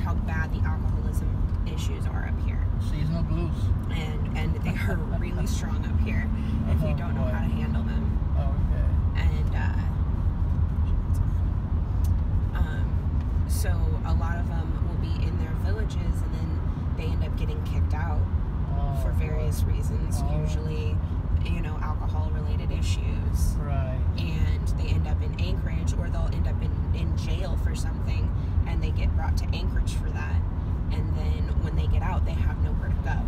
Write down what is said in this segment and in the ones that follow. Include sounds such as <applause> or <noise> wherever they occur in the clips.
how bad the alcoholism issues are up here, Seasonal blues. and and they are really <laughs> strong up here if you Oh, don't know boy. how to handle them. Okay. and uh, um, so a lot of them will be in their villages and then they end up getting kicked out Oh, for boy. various reasons Oh. usually you know alcohol related issues Right. and they end up in anchorage or they'll end up in, in jail for something and they get brought to anchorage for that and then when they get out they have nowhere to go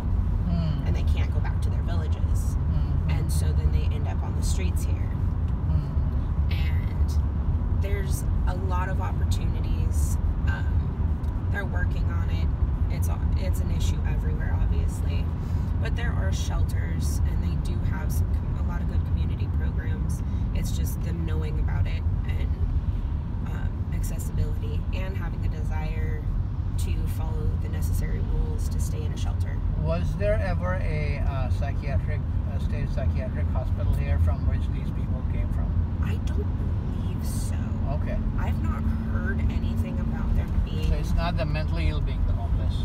Hmm. and they can't go back to their villages Hmm. and so then they end up on the streets here Hmm. and there's a lot of opportunities. Um, they're working on it. It's it's an issue everywhere, obviously, but there are shelters, and they do have some a lot of good community programs. It's just them knowing about it accessibility, and having the desire to follow the necessary rules to stay in a shelter. Was there ever a uh, psychiatric, uh, state psychiatric hospital here from which these people came from? I don't believe so. Okay. I've not heard anything about there being. So it's not the mentally ill being the homeless.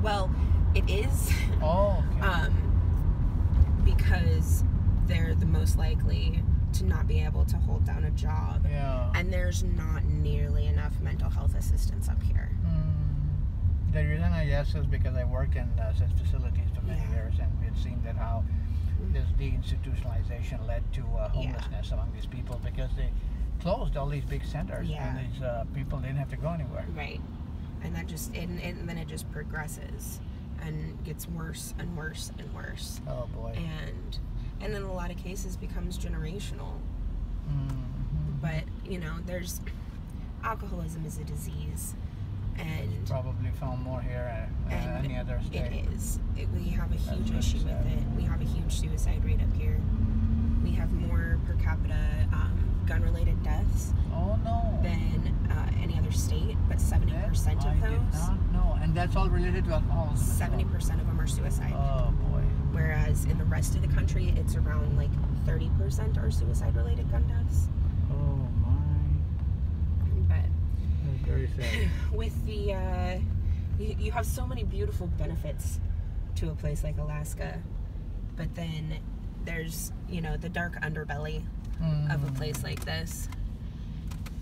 Well, it is. Oh, okay. <laughs> um, because they're the most likely to not be able to hold down a job. yeah. And there's not nearly enough mental health assistance up here. Mm. The reason I ask is because I work in uh, such facilities for many Yeah. years, and we've seen that how this deinstitutionalization led to uh, Yeah. homelessness among these people because they closed all these big centers, Yeah. and these uh, people didn't have to go anywhere. Right. And that just, and, and then it just progresses and gets worse and worse and worse. Oh boy. And, and in a lot of cases becomes generational. Mhm. But, you know, there's, alcoholism is a disease. And Probably found more here uh, And any other state. It is. It, we have a huge really issue with it. We have a huge suicide rate up here. We have more per capita um, gun-related deaths Oh no. than uh, any other state, but seventy percent of those, know, and that's all related to alcohol. seventy percent of them are suicide. Oh boy. Whereas in the rest of the country, it's around like thirty percent are suicide-related gun deaths. Oh my. But That's very sad. <laughs> with the uh, you, you have so many beautiful benefits to a place like Alaska, but then there's you know the dark underbelly of a Mm. place like this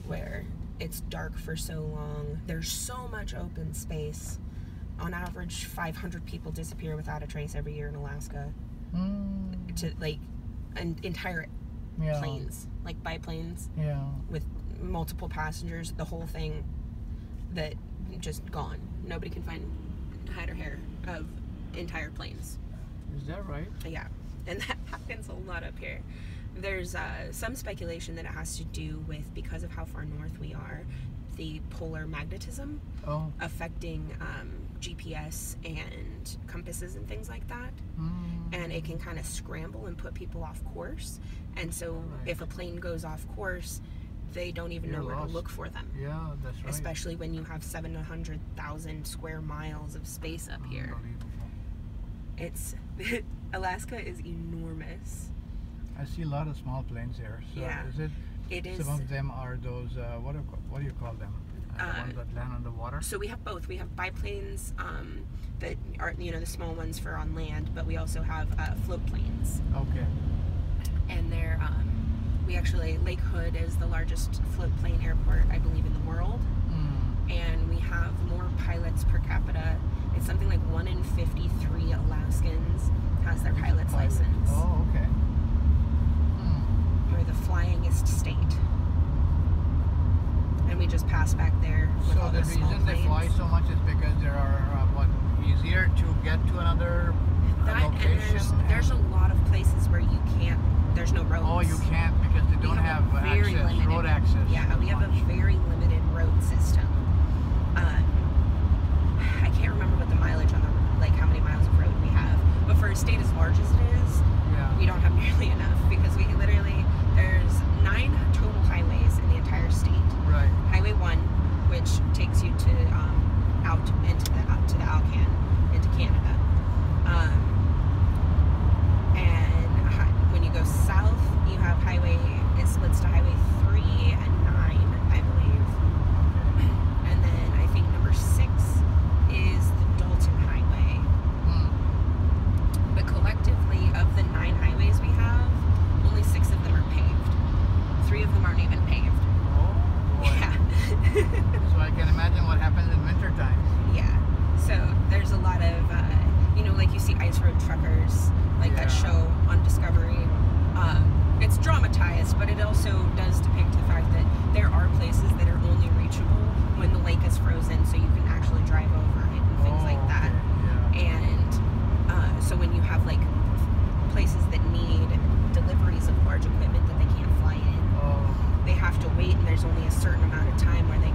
where it's dark for so long. There's so much open space. On average, 500 people disappear without a trace every year in Alaska. Mm. To like an entire Yeah. planes, like biplanes Yeah. with multiple passengers, the whole thing that just gone. Nobody can find hide or hair of entire planes. Is that right? Yeah, and that <laughs> happens a lot up here. There's uh, some speculation that it has to do with because of how far north we are, the polar magnetism Oh. affecting um, GPS and compasses and things like that, Mm. and it can kind of scramble and put people off course. And so, Right. if a plane goes off course, they don't even know You're where lost. to look for them. Yeah, that's right. Especially when you have 700,000 square miles of space up here. Unbelievable. It's <laughs> Alaska is enormous. I see a lot of small planes there. So Yeah. is it? It is. Some of them are those. Uh, what do what do you call them? Uh, that land on the water. So we have both. We have biplanes um, that are you know the small ones for on land, but we also have uh, float planes, Okay. and they're um, we actually Lake Hood is the largest float plane airport I believe in the world, Mm. and we have more pilots per capita. It's something like one in fifty-three Alaskans has their pilot's Pilot. license. Oh, okay. Hmm. We're the flyingest state, and we just pass back there. So the the reason they fly so much is because there are uh, what easier to get to another uh, That and location. there's there's a lot of places where you can't. There's no roads. oh, you can't because they don't have, very access, limited, road access. Yeah, we have a very limited road system. Um, I can't remember what the mileage on the like how many miles of road we have, but for a state as large as it is, Yeah. we don't have <laughs> nearly enough because we literally there's nine total highways in the entire state. Right. Highway one, which takes you to um, out into the out to the Alcan into Canada. Um, and when you go south, you have highway. It splits to highway certain amount of time where they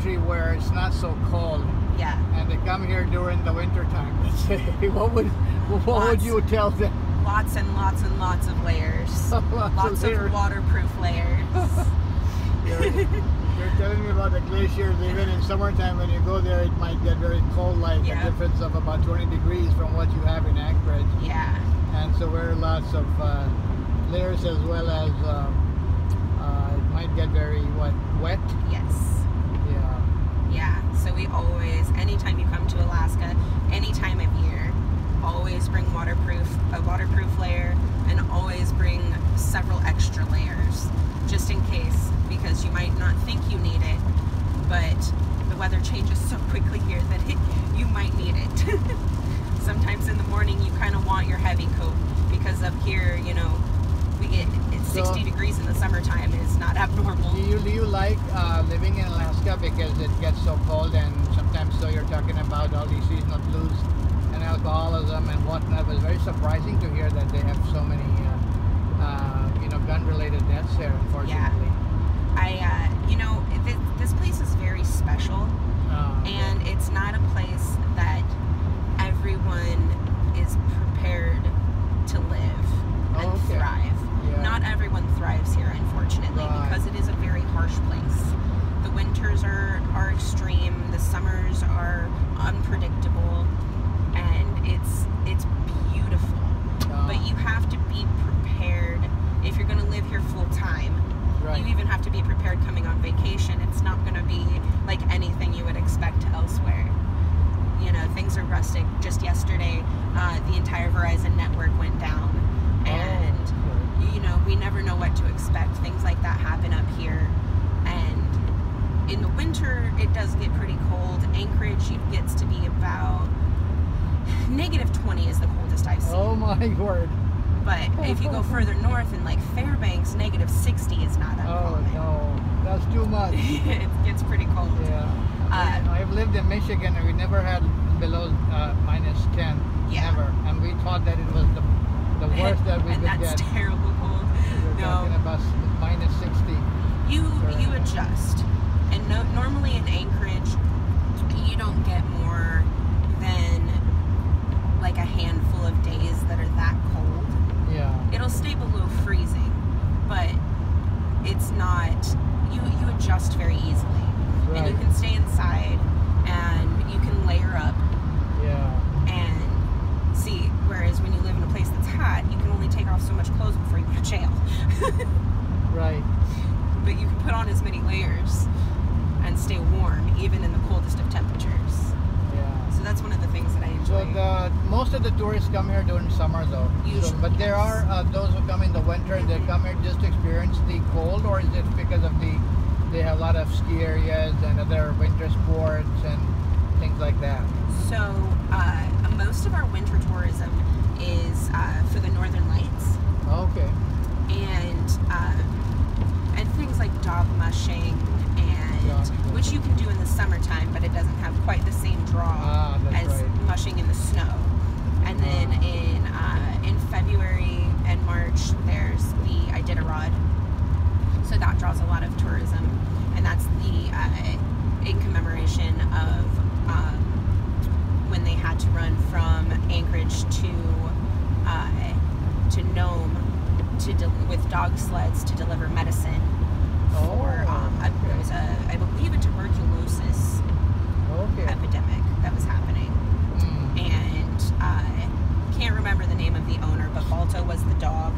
country where it's not so cold. Yeah. And they come here during the winter time. <laughs> What would what lots, would you tell them? Lots and lots and lots of layers. <laughs> lots, lots of, layers. waterproof layers. <laughs> you're, you're, telling me about the glaciers. Even in summertime, when you go there, it might get very cold, like yeah. a difference of about 20 degrees from what you have in Anchorage. Yeah. And so wear are lots of uh, layers as well as. Um, uh, it might get very what wet. Yes. Yeah, so we always, anytime you come to Alaska, any time of year, always bring waterproof, a waterproof layer, and always bring several extra layers just in case because you might not think you need it, but the weather changes so <laughs> quickly here that it, you might need it. <laughs> Sometimes in the morning you kind of want your heavy coat because up here, you know, we get it's so 60 degrees in the summertime is not <laughs> abnormal. Do you, do you like uh, living in Alaska because it gets so cold and sometimes so you're talking about all these seasonal blues and alcoholism and whatnot. It was very surprising to hear that they have so many, uh, uh, you know, gun-related deaths there, unfortunately. Yeah. I, uh, you know, th this place is very special oh. and it's not a place that everyone is prepared to live and oh, okay. thrive not everyone thrives off so much clothes before you go to jail. <laughs> right. But you can put on as many layers and stay warm even in the coldest of temperatures. Yeah. So that's one of the things that I enjoy. So the, most of the tourists come here during summer though. Usually, so, but yes. there are uh, those who come in the winter and they mm-hmm. come here just to experience the cold or is it because of the they have a lot of ski areas and other winter sports and things like that. So uh, most of our winter tourism is uh, for the Northern Lights. Oh, okay. And uh, and things like dog mushing and yeah, which you can do in the summertime, but it doesn't have quite the same draw ah, as right. mushing in the snow. And then in uh, in February and March, there's the Iditarod. So that draws a lot of tourism, and that's the uh, in commemoration of. Uh, when they had to run from Anchorage to uh, to Nome to de- with dog sleds to deliver medicine for oh, um, okay. there was a I believe a tuberculosis okay. epidemic that was happening, mm. and I uh, can't remember the name of the owner, but Balto was the dog.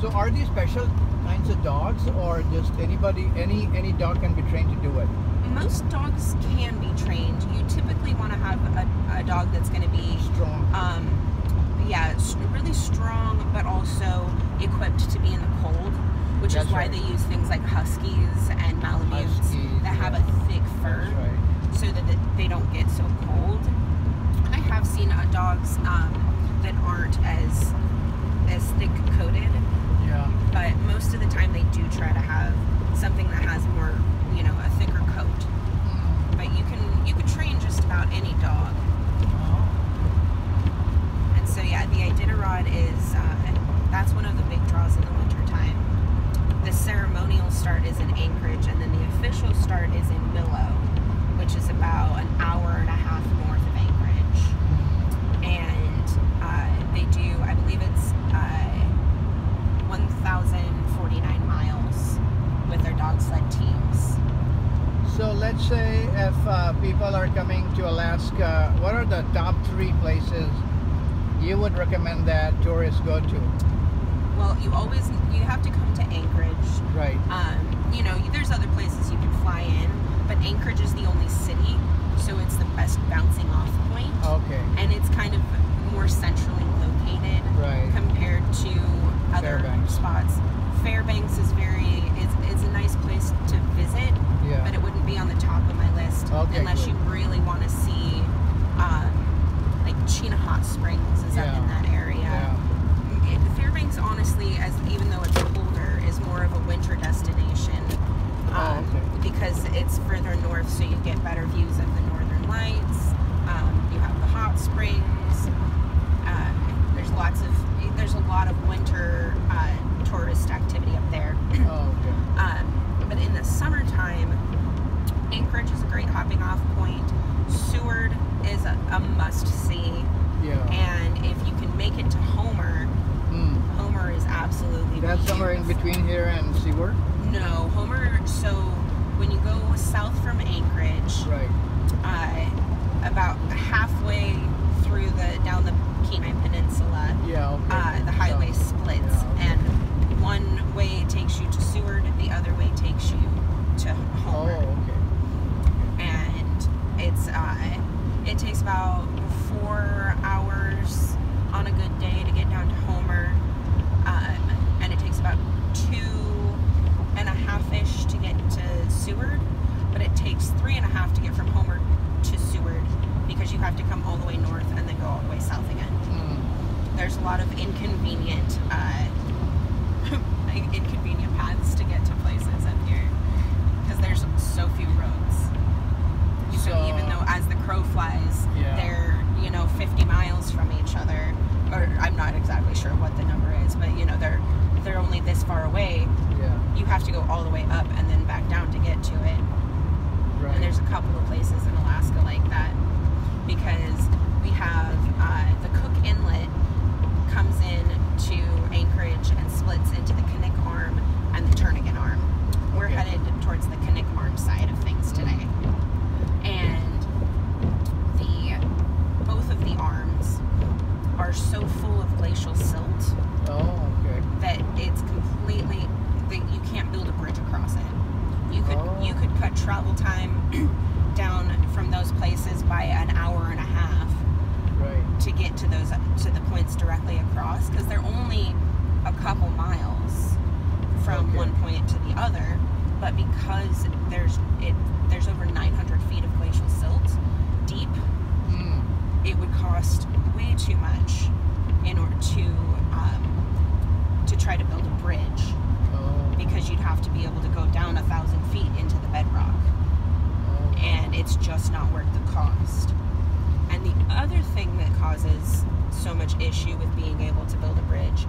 So are these special kinds of dogs, or just anybody any any dog can be trained to do it? Most dogs can be trained why they use things like huskies thing that causes so much issue with being able to build a bridge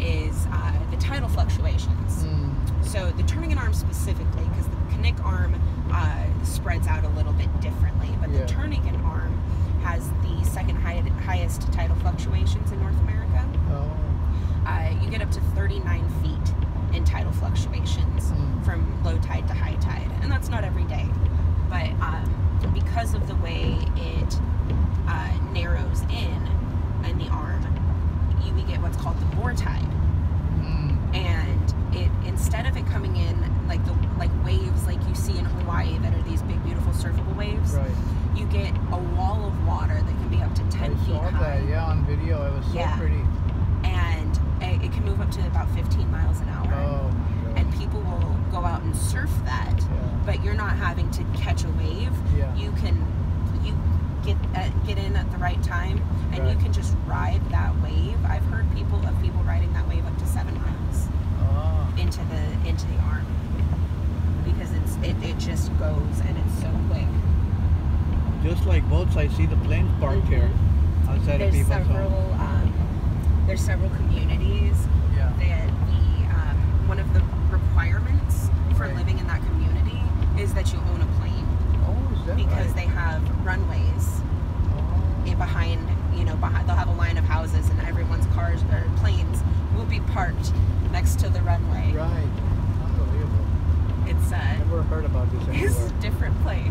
is uh, the tidal fluctuations Mm. so the Turnagain Arm specifically because the Knik Arm uh, spreads out a little bit differently but Yeah. the Turnagain Arm has the second high, highest tidal fluctuations in north america Oh. uh, you get up to 39 feet in tidal fluctuations Mm. from low tide to high tide, and that's not every day. But um, because of the way it uh, narrows in in the arm, you we get what's called the bore tide, Mm. and it instead of it coming in like the like waves like you see in Hawaii that are these big beautiful surfable waves, Right. you get a wall of water that can be up to 10 I feet saw high that. Yeah, on video. It was so Yeah. pretty. and it, it can move up to about 15 miles an hour. Oh. And people will go out and surf that, Yeah. but you're not having to catch a wave. Yeah. You can get uh, get in at the right time, and you can just ride that wave. I've heard people of people riding that wave up to seven miles Oh. into the into the arm because it's it, it just goes and it's so quick. Just like boats, I see the planes parked here outside of There's people's several um, there's several communities Yeah. that the um, one of the requirements for Right. living in that community is that you own a plane Oh, is that because right? they have runways Oh. in behind you know behind they'll have a line of houses and everyone's cars or planes will be parked next to the runway Right. Unbelievable. it's uh Never heard about this it's a different place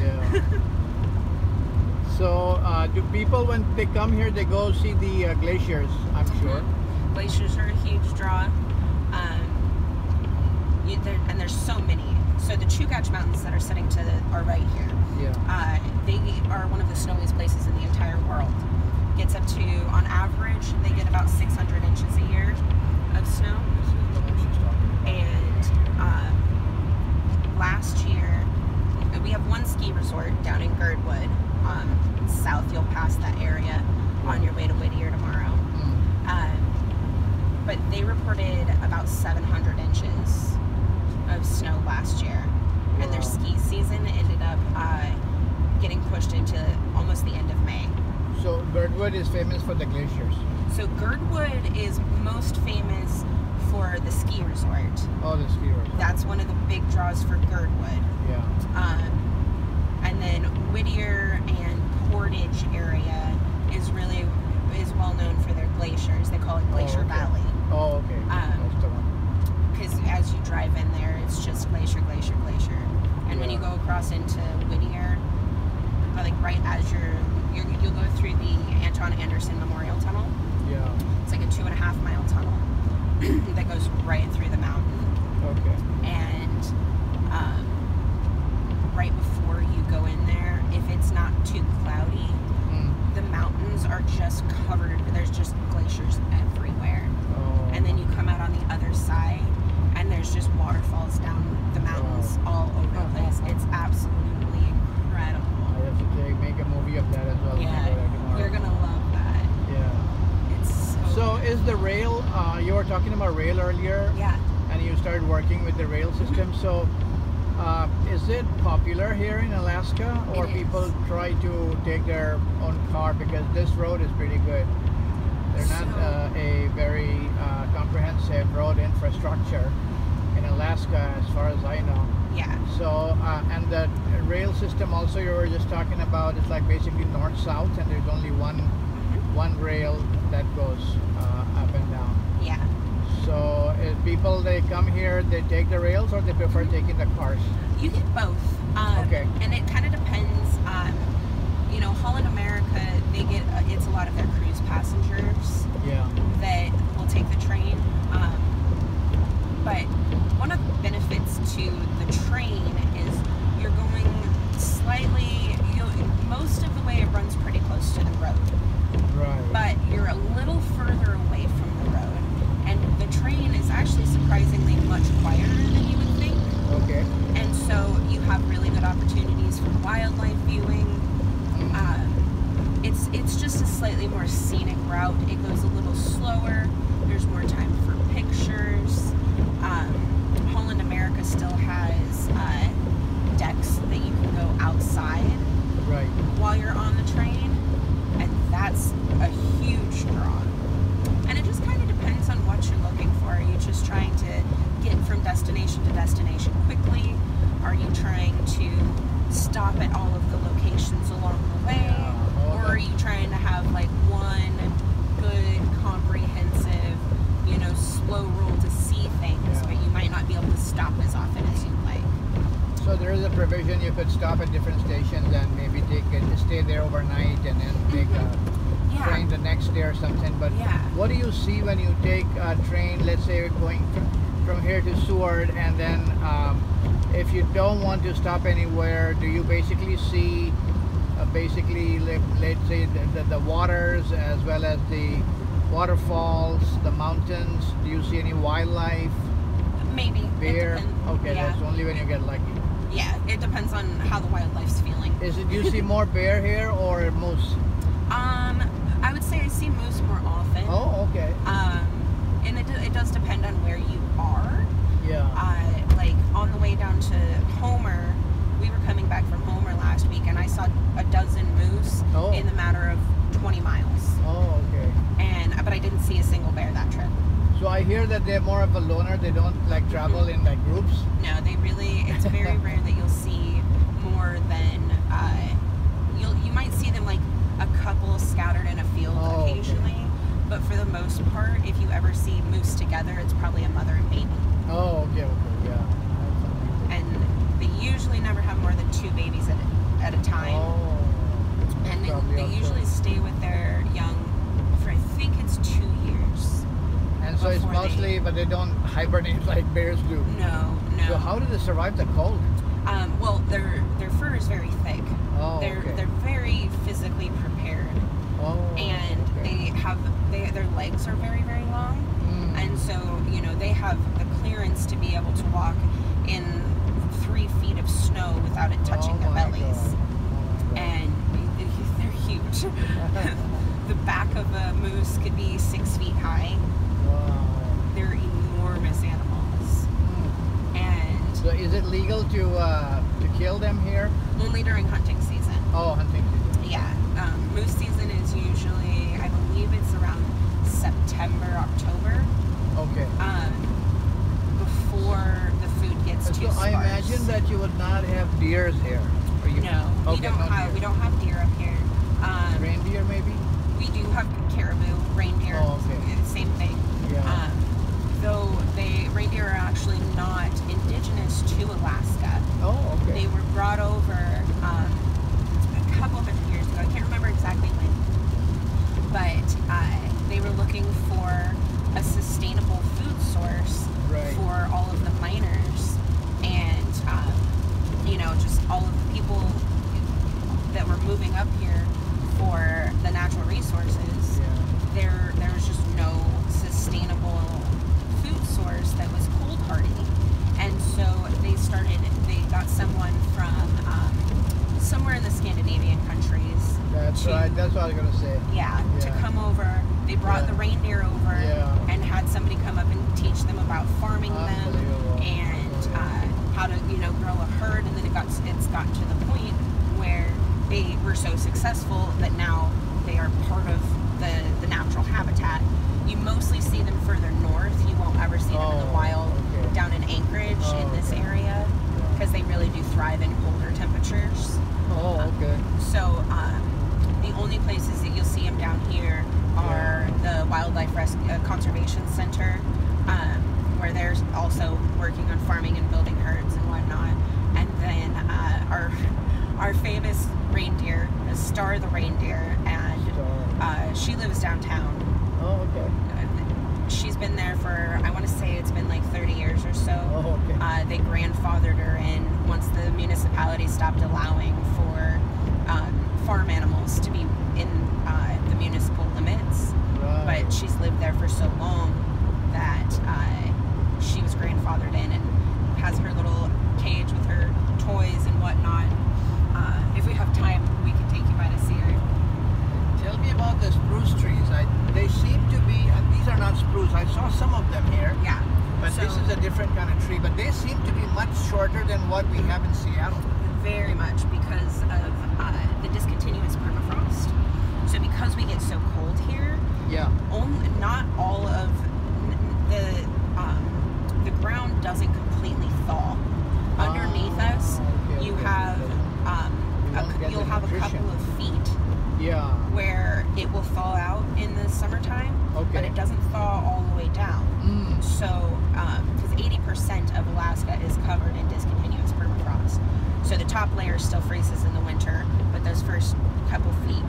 Yeah. <laughs> so, uh, do people, when they come here, they go see the uh, glaciers, I'm sure. glaciers are a huge draw um, you, there, and there's so many so the Chugach Mountains that are sitting to the, are right here Yeah. uh, they are one of the snowiest places in the entire world. Gets up to, on average, they get about 600 inches a year of snow. This is the one she's talking about. And um, last year, we have one ski resort down in Girdwood. Um, south, you'll pass that area on your way to Whittier tomorrow. Um, but they reported about 700 inches of snow last year, and their ski season ended up uh, getting pushed into almost the end of May. So, Birdwood is famous for the glaciers. So Girdwood is most famous for the ski resort. Oh, the ski resort. That's one of the big draws for Girdwood. Yeah. Um, and then Whittier and Portage area is really is well known for their glaciers. They call it Glacier okay. Valley Oh, okay. Um, That's the one. because as you drive in there, it's just glacier, glacier, glacier. And when you go across into Whittier, like right as you're, you're you'll go through the Anton Anderson Memorial Tunnel. Yeah. It's like a two and a half mile tunnel <clears throat> that goes right through the mountain. Okay. And um, right before you go in there, if it's not too cloudy, Mm. the mountains are just covered. There's just glaciers everywhere. Oh. And then you come out on the other side, and there's just waterfalls down the mountains all over the place. It's absolutely. I have to take, make a movie of that as well. Yeah, you're gonna love that. Yeah. It's so. So, is the rail? Uh, you were talking about rail earlier, yeah. and you started working with the rail system. So, uh, is it popular here in Alaska, or people try to take their own car because this road is pretty good? They're not So- uh, a very uh, comprehensive road infrastructure in Alaska, as far as I know. Yeah. So, uh, and the rail system also you were just talking about is like basically north-south, and there's only one Mhm. one rail that goes uh, up and down. Yeah. So, if people they come here, they take the rails, or they prefer taking the cars. You get both. Um, Okay. And it kind of depends. Um, you know, Holland America, they get uh, it's a lot of their cruise passengers Yeah. that will take the train. Um, but one of the benefits to the train is you're going slightly. You'll, most of the way it runs pretty close to the road, Right. but you're a little further away from the road, and the train is actually surprisingly much quieter than you would think. okay. And so you have really good opportunities for wildlife viewing. Um, it's it's just a slightly more scenic route. It goes a little slower. There's more time for pictures. Um, Holland America still has uh, decks that you can go outside Right. while you're on the train, and that's a huge draw. And it just kind of depends on what you're looking for. Are you just trying to get from destination to destination quickly? Are you trying to stop at all of the locations along the way? Yeah, all Or the- are you trying to have like one good, comprehensive, you know, slow roll to see things, Yeah. but you might not be able to stop as often as you'd like? So there is a provision you could stop at different stations and maybe take it, stay there overnight and then take a Yeah. train the next day or something. But Yeah. what do you see when you take a train? Let's say you're going from, from here to Seward, and then um, if you don't want to anywhere, do you basically see uh, basically let, let's say the, the, the waters as well as the waterfalls, the mountains? Do you see any wildlife, Maybe. Bear? Okay, yeah. that's only when you get lucky. Yeah, it depends on how the wildlife's feeling. Is it do you see more <laughs> bear here or moose? Um, I would say I see moose more often. Oh, okay. Um, and it, it does depend on where you are. Yeah. Uh, like on the way down to Homer, coming back from Homer last week, and I saw a dozen moose Oh. in the matter of 20 miles. Oh, okay. And but I didn't see a single bear that trip. So I hear that they're more of a loner. They don't like travel in like groups. No, they really. It's <laughs> very rare that you'll see more than. Uh, you'll you might see them like a couple scattered in a field Oh, okay. occasionally, but for the most part, if you ever see moose together, it's probably a mother and baby, Oh, okay, okay, yeah. That's amazing. and they usually never have more than two babies at a, at a time, Oh. and they, they usually stay with their young for I think it's two years. And so it's before they- mostly, but they don't hibernate <laughs> like bears do. No, no. So how do they survive the cold? um, well, their their fur is very thick. Oh, they're okay. they're very physically prepared. oh, and okay. they have they, their legs are very very long Mm. and so you know they have the clearance to be able to walk in three feet of snow without it touching Oh their bellies Oh and they're huge <laughs> the back of a moose could be six feet high Wow. they're enormous animals Mm. and So is it legal to uh, to kill them here? only during hunting season Oh, hunting season. yeah um, moose season is usually i believe it's around september october Okay. um, before gets too So sparse. I imagine that you would not have deers here. Or you, No, we don't have deer. we don't have deer up here. Um, Reindeer maybe? we do have caribou, reindeer. Oh, okay. Same thing. Yeah. Um, though they reindeer are actually not indigenous to Alaska. oh, okay. They were brought over um, a couple different years ago. I can't remember exactly when, but uh, they were looking for a sustainable food source Right. for all of the miners um, you know just all of the people that were moving up here for the natural resources Yeah. there there was just no sustainable food source that was cold hardy and so they started they got someone from um, somewhere in the Scandinavian countries That's to- right. That's what I was gonna say. yeah, to come over. They brought Yeah. the reindeer over Yeah. and had somebody come up and teach them about farming them and uh, how to you know grow a herd, and then it got it's gotten to the point where they were so successful that now they are part of the the natural habitat. You mostly see them further north. You won't ever see them oh, in the oh, wild okay. down in Anchorage oh, in this okay. area because they really do thrive in colder temperatures. Oh, um, okay. Um, so um, the only places that you'll see them down here are yeah. the Wildlife Rescue uh, Conservation Center. Um, where they're also working on farming and building herds and whatnot. And then uh, our our famous reindeer, Star the reindeer, and uh, she lives downtown. Oh, okay. Uh, She's been there for I want to say it's been like 30 years or so. Oh, okay. Uh, they grandfathered her in once the municipality stopped allowing for um, farm animals to be in uh, the municipal limits. Right. But she's lived there for so long that uh, she was grandfathered in and has her little cage with her toys and whatnot. Uh, if we have time, we can take you by to see her. Tell me about the spruce trees. I, they seem to be, and these are not spruce. I saw some of them here, Yeah. but So- this is a different kind of tree. But they seem to be much shorter than what we have in Seattle. very much because of uh, the discontinuous permafrost. So because we get so cold here, Yeah. only not all of n- the um, the ground doesn't completely thaw. Underneath Ah, us, okay, you okay, have okay. um, You a don't cou- get you'll the have a nutrition. couple of feet Yeah. where it will thaw out in the summertime, but Okay. it doesn't thaw all the way down. Mm. So, because 80% of Alaska is covered in discontinuous permafrost. So the top layer still freezes in the winter, but those first couple feet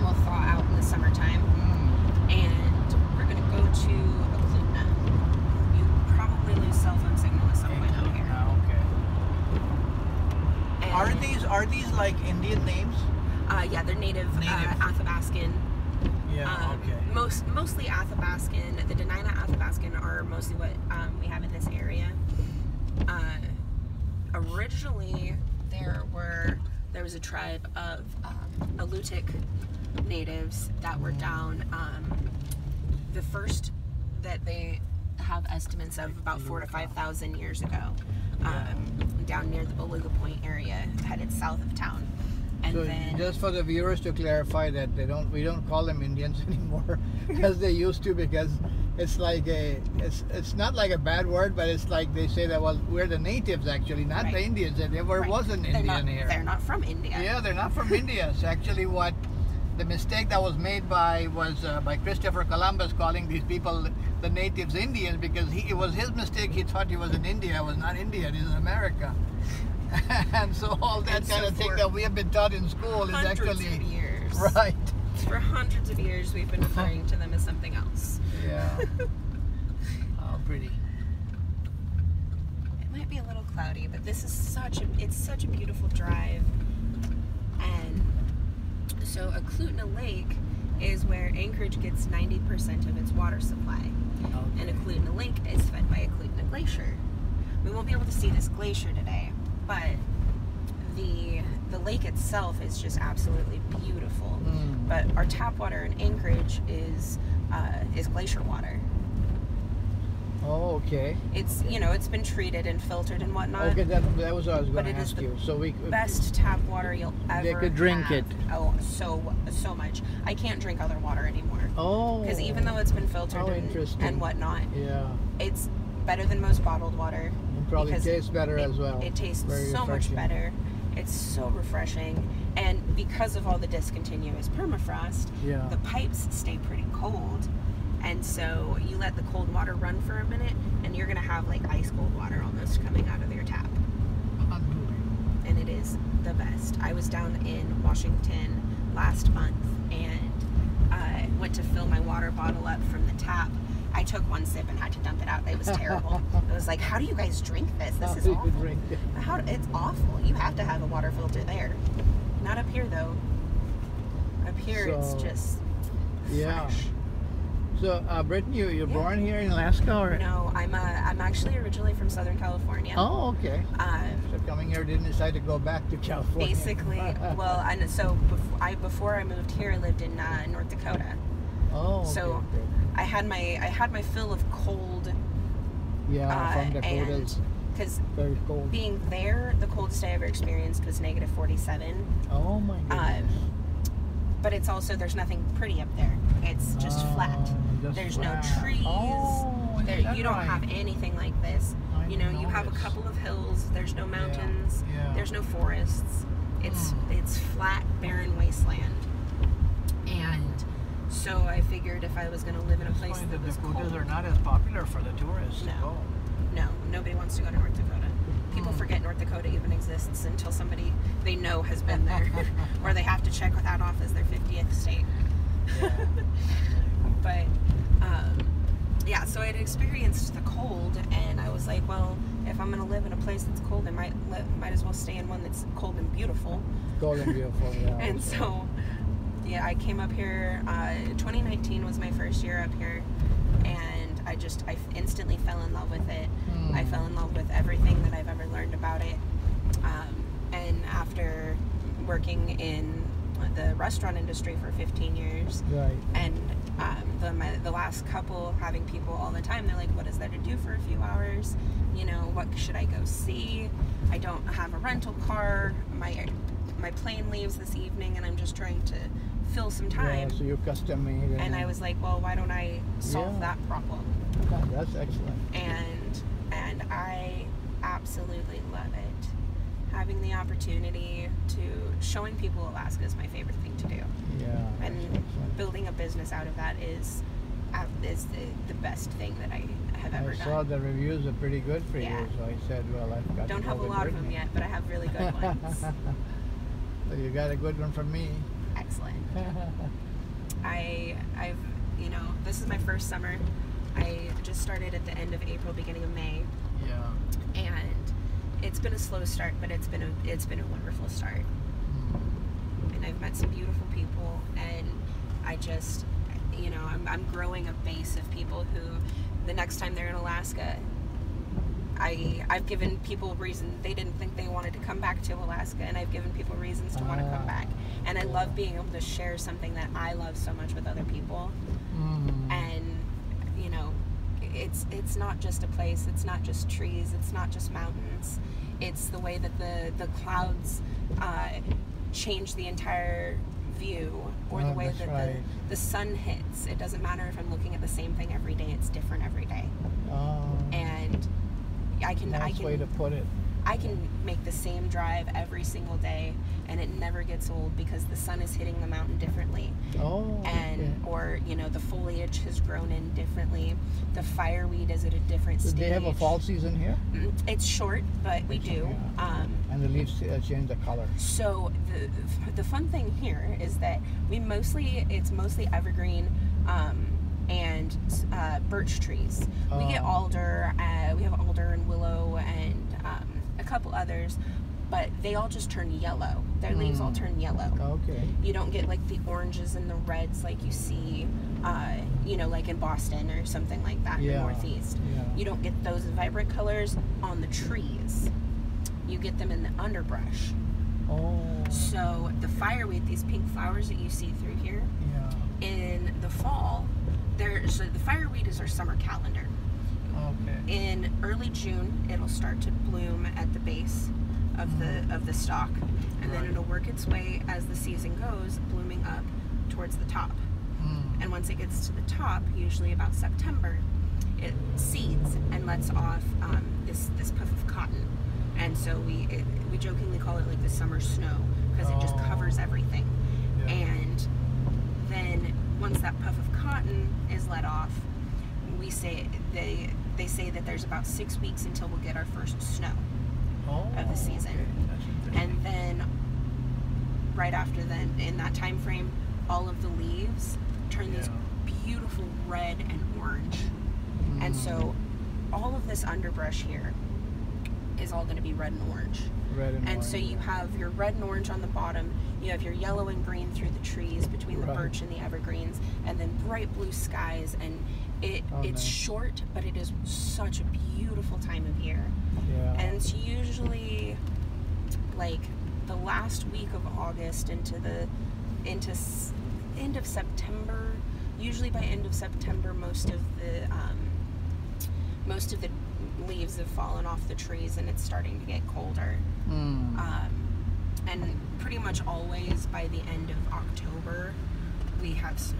will thaw out in the summertime. Mm. And we're going to go to Eklutna. You probably lose cell phone signal at some point out here. Okay. And, Are these are these like Indian names? Uh, yeah, they're native, Native. Uh, Athabascan. Um, Most mostly Athabascan. The Dena'ina Athabascan are mostly what um, we have in this area. Uh, originally, there were there was a tribe of um, Alutiiq natives that were down. Um, the first that they have estimates of about four to five thousand years ago, um, down near the Beluga Point area, headed south of town. And so then just for the viewers to clarify that they don't we don't call them Indians <laughs> anymore as they used to because it's like a it's it's not like a bad word but it's like they say that well we're the natives actually not the Right. Indians there never Right. was an they're Indian not, here They're not from India. yeah they're not from India it's actually what the mistake that was made by was uh, by Christopher Columbus calling these people the natives Indians because he it was his mistake he thought he was in India it was not India it is America <laughs> and so all that And kind so of thing that we have been taught in school is actually of years. Right. For hundreds of years, we've been referring to them as something else. Yeah. <laughs> oh, pretty. It might be a little cloudy, but this is such a it's such a beautiful drive. And so Eklutna Lake is where Anchorage gets 90% of its water supply. And Eklutna Lake is fed by Eklutna Glacier. We won't be able to see this glacier today, but the the lake itself is just absolutely beautiful. Mm. But our tap water in Anchorage is uh, is glacier water. Oh, okay. It's you know it's been treated and filtered and whatnot. Okay, that, that was what I was going to ask you. So we Best tap water you'll ever. They could drink have. it. Oh, so so much. I can't drink other water anymore Oh. because even though it's been filtered and, and whatnot, Yeah. it's better than most bottled water. And probably tastes better it, as well. It tastes Very so much better. It's so refreshing, and because of all the discontinuous permafrost, Yeah. the pipes stay pretty cold. So you let the cold water run for a minute, and you're gonna have like ice cold water almost coming out of your tap. And it is the best. I was down in Washington last month and I went to fill my water bottle up from the tap. I took one sip and had to dump it out. It was terrible. <laughs> it was like, how do you guys drink this? This How is awful. drink it? How it's awful. You have to have a water filter there. Not up here though. Up here So, it's just Yeah. fresh. So, uh, Brittany, you, you're Yeah. born here in Alaska, or? No, I'm uh, I'm actually originally from Southern California. Oh, okay. Um, So coming here, didn't decide to go back to California. basically, <laughs> well, and so before I before I moved here, I lived in uh, North Dakota. Oh. Okay, so- okay. I had my I had my fill of cold Yeah, uh, from Dakota, and because very cold. being there, the coldest I ever experienced was negative 47. Oh my goodness. Um, but it's also there's nothing pretty up there. It's just flat. Just There's flat. no trees. Oh, There, you don't right? have anything like this. I You know, you have a couple of hills. There's no mountains. yeah. There's no forests. It's Hmm. it's flat, barren wasteland. And so I figured if I was going to live in a place funny that the was Dakotas cold, are not as popular for the tourists to No. go. no, nobody wants to go to North Dakota. People Hmm. forget North Dakota even exists until somebody they know has been there, <laughs> or they have to check with that off as their 50th state. Yeah. <laughs> but um, yeah, so I'd experienced the cold, and I was like, well, if I'm gonna live in a place that's cold, I might might as well stay in one that's cold and beautiful. Golden beautiful, yeah. <laughs> And so, yeah, I came up here. Uh, 2019 was my first year up here, and I just I instantly fell in love with it. I Hmm. fell in love with everything that I've ever learned about it. Um, and after working in the restaurant industry for 15 years, Right. and um, the my, the last couple having people all the time, they're like, "What is there to do for a few hours? You know, what should I go see? I don't have a rental car. My my plane leaves this evening, and I'm just trying to fill some time." Yeah, so you custom made. And I was like, "Well, why don't I solve Yeah. that problem?" Yeah, that's excellent. and and I absolutely love it. Having the opportunity to showing people Alaska is my favorite thing to do, Yeah. and building a business out of that is is the, the best thing that I have ever I saw done. the reviews are pretty good for Yeah. you, so I said, well, I've got Don't have a lot of them yet, but I have really good <laughs> ones. so you got a good one from me. Excellent. <laughs> I I've you know this is my first summer. I just started at the end of April, beginning of May. yeah. and it's been a slow start, but it's been a it's been a wonderful start. And I've met some beautiful people, and I just, you know, I'm, I'm growing a base of people who, the next time they're in Alaska, I I've given people reason they didn't think they wanted to come back to Alaska, and I've given people reasons to want to Ah. come back. And I love being able to share something that I love so much with other people Mm. and you know it's it's not just a place it's not just trees it's not just mountains it's the way that the the clouds uh, change the entire view or the Oh, way that right. the, the sun hits it doesn't matter if i'm looking at the same thing every day it's different every day Oh, and i can i can way to put it. I can make the same drive every single day and it never gets old because the sun is hitting the mountain differently Oh, and okay. or you know the foliage has grown in differently the fireweed is at a different Do stage they have a fall season here? Mm, it's short but we do yeah. um, And the leaves uh, change the color. so the the fun thing here is that we mostly it's mostly evergreen um, and uh, birch trees we get Oh. alder uh, we have alder and willow and couple others but they all just turn yellow their leaves all Mm. turn yellow Okay. you don't get like the oranges and the reds like you see uh, you know like in boston or something like that in the northeast Yeah. you don't get those vibrant colors on the trees you get them in the underbrush Oh. so the fireweed these pink flowers that you see through here Yeah. in the fall there so the fireweed is our summer calendar Okay. in early june it'll start to bloom at the base of the of the stalk and then it'll work its way as the season goes blooming up towards the top Mm. and once it gets to the top, usually about September, it seeds and lets off um, this this puff of cotton, and so we it, we jokingly call it like the summer snow because it just Oh. covers everything. Yeah. And then once that puff of cotton is let off, we say they they say that there's about six weeks until we'll get our first snow, oh, of the season. okay. And then right after then in that time frame, all of the leaves turn these Yeah. beautiful red and orange. And Mm. so all of this underbrush here is all going to be red and orange. red and, And so you have your red and orange on the bottom, you have your yellow and green through the trees between the Right. birch and the evergreens, and then bright blue skies. And it Oh, it's nice. short, but it is such a beautiful time of year. yeah. And it's usually like the last week of August into the into end of September. Usually by end of September, most of the um, most of the leaves have fallen off the trees and it's starting to get colder. Mm. Um, and pretty much always by the end of October, we have snow.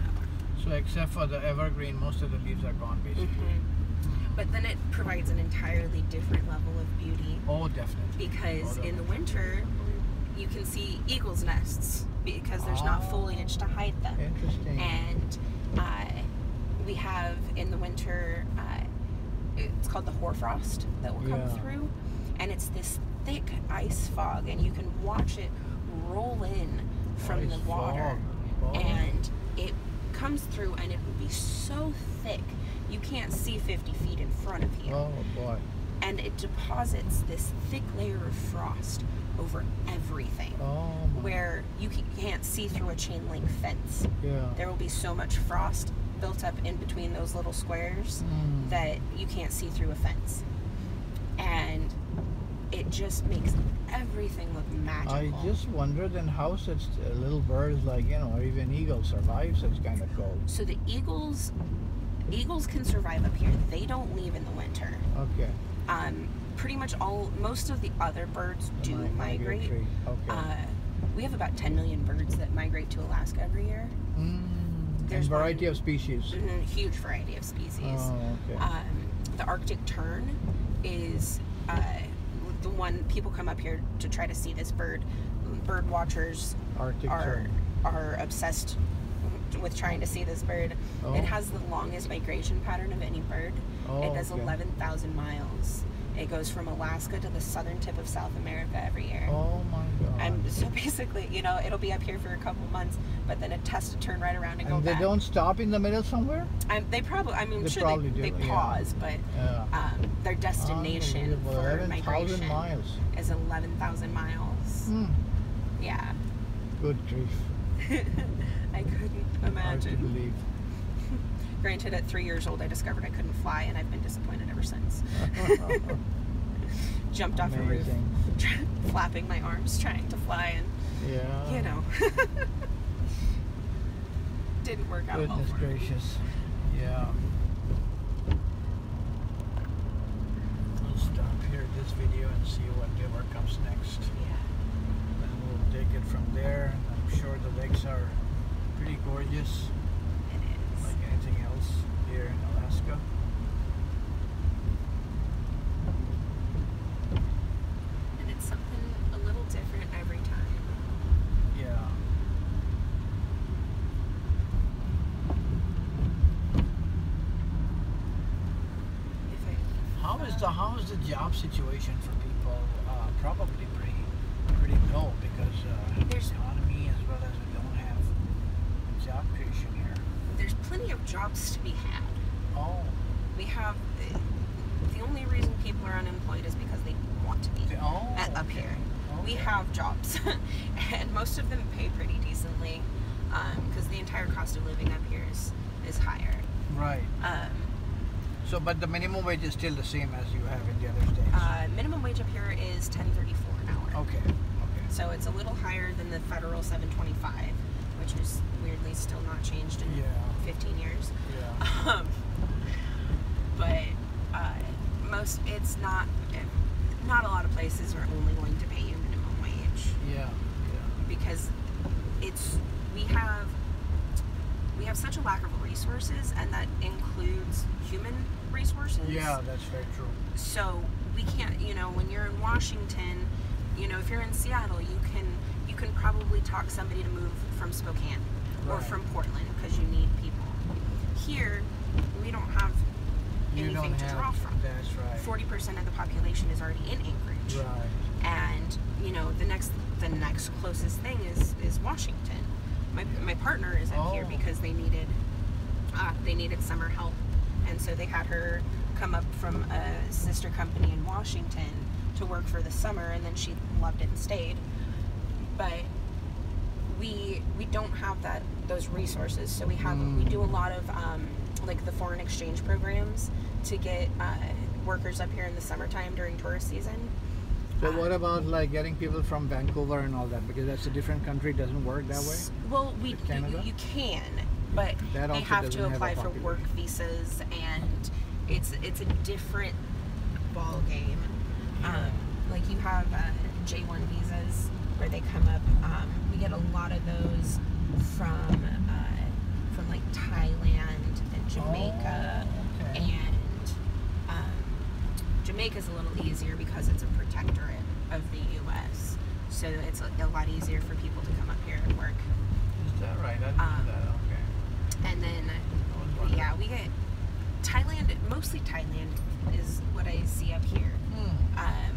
So except for the evergreen, most of the leaves are gone basically. Mm-hmm. But then it provides an entirely different level of beauty Oh, definitely. because Oh, in the winter you can see eagles' nests because there's not Oh. foliage to hide them. Interesting. And uh, we have in the winter, uh, it's called the hoarfrost that will come Yeah. through, and it's this thick ice fog, and you can watch it roll in from Ice the water, fog. Oh. and comes through, and it will be so thick you can't see 50 feet in front of you Oh boy. and it deposits this thick layer of frost over everything Oh. where you can't see through a chain link fence. Yeah. There will be so much frost built up in between those little squares Mm. that you can't see through a fence. It just makes everything look magical. I just wonder then how such little birds like you know or even eagles survive such kind of cold. so the eagles eagles can survive up here. They don't leave in the winter. Okay. Um, pretty much all most of the other birds The do mi- migrate. Okay. Uh, we have about 10 million birds that migrate to Alaska every year. mm. there's and variety one- of species. Mhm, Huge variety of species. Oh, okay. Um, the Arctic tern is uh, the one people come up here to try to see this bird. Bird watchers Arctic are are obsessed with trying to see this bird. Oh. It has the longest migration pattern of any bird. Oh, it does okay. 11,000 miles. It goes from Alaska to the southern tip of South America every year. Oh my god. And so <laughs> basically, you know, it'll be up here for a couple months, but then it has to turn right around and, go and they back. don't stop in the middle somewhere? Um, they probably, I mean, They sure probably they, do, they yeah. pause, but Yeah. um, their destination for 11,000 migration miles. is 11,000 miles. Hmm. Yeah. Good grief. <laughs> I couldn't imagine. Granted, at three years old, I discovered I couldn't fly, and I've been disappointed ever since. <laughs> Jumped off a roof, Amazing. <laughs> flapping my arms, trying to fly, and Yeah. you know, <laughs> didn't work out well Goodness for me. gracious. Yeah. We'll stop here this video and see whatever comes next. Yeah. Then we'll take it from there. I'm sure the lakes are pretty gorgeous, It is. like anything else here in Alaska. And it's something a little different every time. Yeah. If I How is the how is the job situation for people? Uh, probably pretty pretty low because uh, There's- economy as well as we don't have job creation. There's plenty of jobs to be had. Oh, We have the only reason people are unemployed is because they want to be oh, at, up okay. here. We have jobs, <laughs> and most of them pay pretty decently because the entire cost of living up here is is higher. right. Um, So, but the minimum wage is still the same as you have in the other states. uh, minimum wage up here is 10.34 an hour. okay. Okay. So it's a little higher than the federal 725, which is weirdly still not changed in Yeah. 15 years. Yeah. Um, but uh, most, it's not, not a lot of places are only going to pay you minimum wage Yeah. yeah. because it's, we have, we have such a lack of resources and that includes human resources. Yeah. That's very true. So we can't, you know, when you're in Washington, you know, if you're in Seattle, you can, you can probably talk somebody to move from Spokane or from Portland because you need. Here, we don't have anything don't to have. draw from. That's right. Forty percent of the population is already in Anchorage, Right. and you know the next the next closest thing is is Washington. My, my partner is up here Oh. because they needed uh, they needed summer help, and so they had her come up from a sister company in Washington to work for the summer, and then she loved it and stayed. But we we don't have that those resources, so we have we Mm. do a lot of um, like the foreign exchange programs to get uh, workers up here in the summertime during tourist season. So Uh, what about like getting people from Vancouver and all that? Because that's a different country. It doesn't work that way. Well, we Canada? you, you can, but That they have to have apply for work visas, and it's it's a different ball game. Um, like you have uh, J one visas where they come up. Um, we get a lot of those from uh, from like Thailand and Jamaica, Oh, okay. and um, Jamaica's a little easier because it's a protectorate of the U.S. So it's a, a lot easier for people to come up here and work. Is that right? Um. Okay. And then I was wondering. yeah, we get Thailand. Mostly Thailand is what I see up here. Hmm. Um,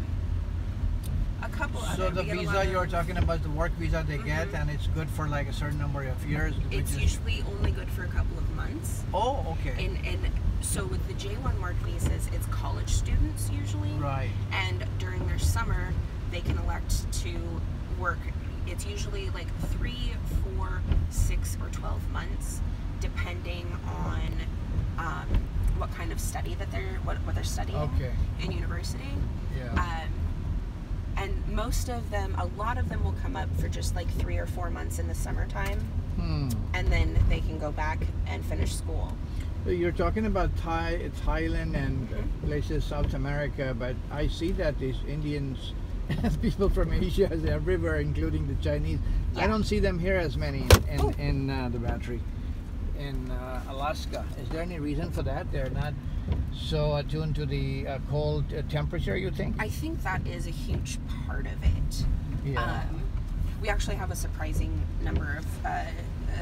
couple So the get visa you're talking about, the work visa they get, Mhm. and it's good for like a certain number of years. It's usually only good for a couple of months. Oh, okay. And and so with the J1 work visas, it's college students usually. right. And during their summer, they can elect to work. It's usually like three, four, six, or twelve months, depending on um, what kind of study that they're what, what they're studying Okay. in university. Yeah. Um, and most of them, a lot of them will come up for just like three or four months in the summertime, hmm. and then they can go back and finish school. So You're talking about Thai, Thailand and Mhm. places South America, but I see that these Indians, <laughs> people from Asia, everywhere, including the Chinese. I don't see them here as many in Oh. in uh, the battery in uh, Alaska. Is there any reason for that? They're not so attuned to the uh, cold uh, temperature. You think? I think that is a huge part of it. yeah. Um, we actually have a surprising number of, uh,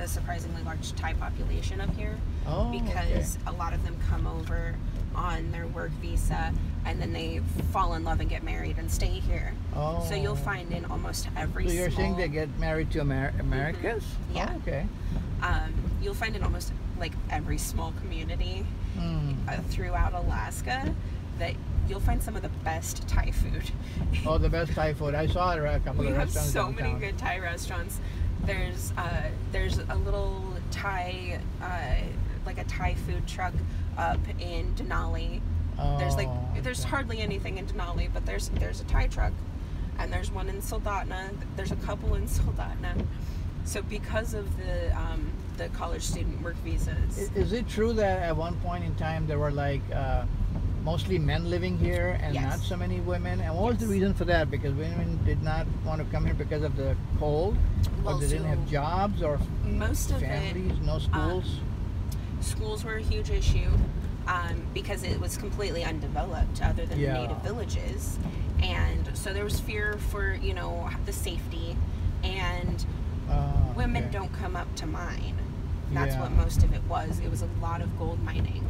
a surprisingly large Thai population up here oh, because a lot of them come over on their work visa and then they fall in love and get married and stay here. Oh. So you'll find in almost every So you're saying they get married to Amer- Americans? Yeah. Oh, okay. um, you'll find in almost like every small community Hmm. uh, throughout Alaska that you'll find some of the best Thai food. Oh, the <laughs> best Thai food. I saw it at a couple we of have restaurants so many good Thai restaurants. There's uh, there's a little Thai uh, like a Thai food truck up in Denali. There's like Oh, there's okay. hardly anything in Denali, but there's there's a Thai truck, and there's one in Soldotna. There's a couple in Soldotna. So because of the um, the college student work visas, Is it true that at one point in time there were like uh, mostly men living here and Yes. not so many women? And what was the reason for that? Because women did not want to come here because of the cold, Well, or they didn't have jobs, or most of it families, no schools. schools were a huge issue um, because it was completely undeveloped other than Yeah. the native villages and so there was fear for you know the safety and Oh, women okay. don't come up to mine that's Yeah. what most of it was it was a lot of gold mining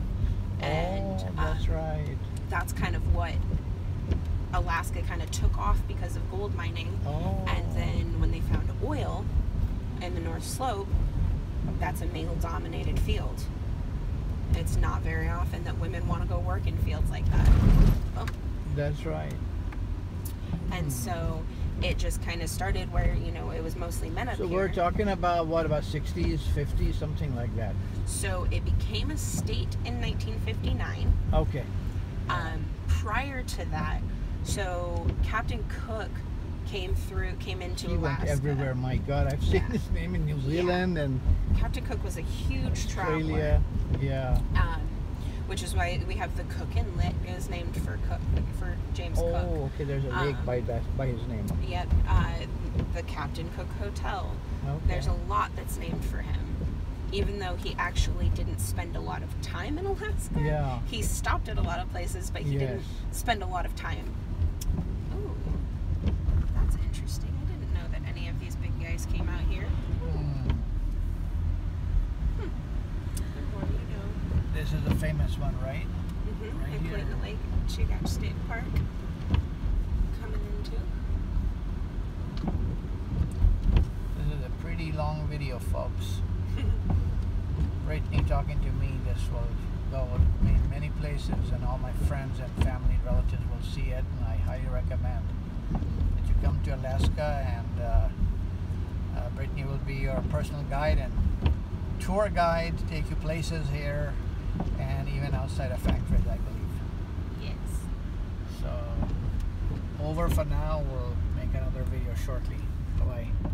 and oh, that's um, right. that's kind of what alaska kind of took off because of gold mining Oh. and then when they found oil in the North Slope, that's a male dominated field. It's not very often that women want to go work in fields like that. Oh, That's right. and Hmm. so it just kind of started where, you know, it was mostly men up So here. we're talking about what about 60s, 50s, something like that. so it became a state in 1959. Okay. Um, prior to that, so Captain Cook came through, came into He went everywhere. My God, I've seen Yeah. his name in New Zealand and Captain Cook was a huge traveler. Australia. Yeah. um, which is why we have the Cook Inlet is named for Cook for James Cook. Oh, okay. There's a lake Um, by that by his name. Yep, uh, the Captain Cook Hotel. Okay. There's a lot that's named for him, even though he actually didn't spend a lot of time in Alaska. Yeah. He stopped at a lot of places, but he didn't spend a lot of time. Ooh, that's interesting. I didn't know that any of these big guys came out here. Hmm. The more you know. This is a famous one, right? Mm-hmm. Right here. Clayton Lake, Chugach State Park. Coming into. This is a pretty long video, folks. <laughs> Brittany talking to me. This will go in many places, and all my friends and family and relatives will see it, and I highly recommend that you come to Alaska, and uh, uh, Brittany will be your personal guide and tour guide, to take you places here, and even outside of factories, I believe. Yes. So, over for now. We'll make another video shortly. Bye bye.